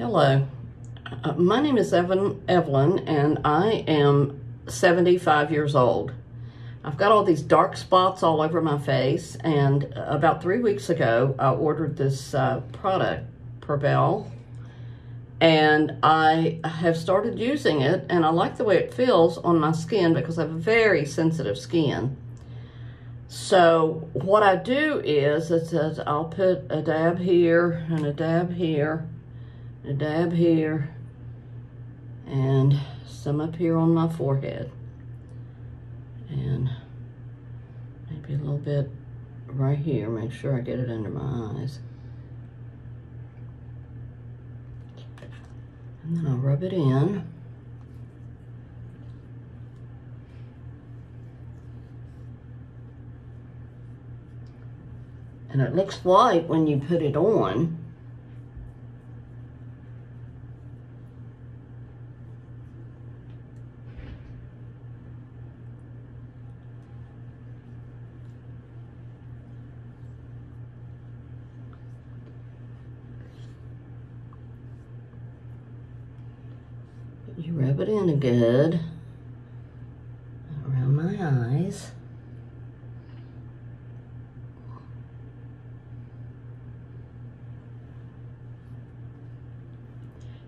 Hello, uh, my name is Evan Evelyn and I am 75 years old. I've got all these dark spots all over my face and about three weeks ago I ordered this uh, product, Perbelle, and I have started using it and I like the way it feels on my skin because I have very sensitive skin. So what I do is, it says I'll put a dab here and a dab here a dab here, and some up here on my forehead. And maybe a little bit right here. Make sure I get it under my eyes. And then I'll rub it in. And it looks white when you put it on. You rub it in good around my eyes.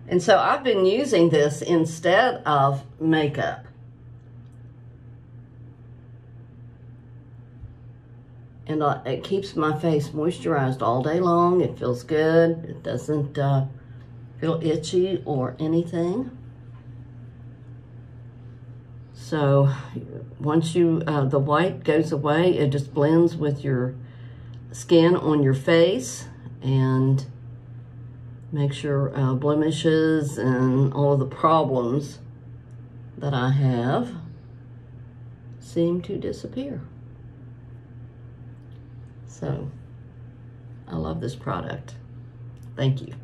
And so I've been using this instead of makeup. And it keeps my face moisturized all day long. It feels good. It doesn't uh, feel itchy or anything. So once you, uh, the white goes away, it just blends with your skin on your face and makes your uh, blemishes and all of the problems that I have seem to disappear. So I love this product. Thank you.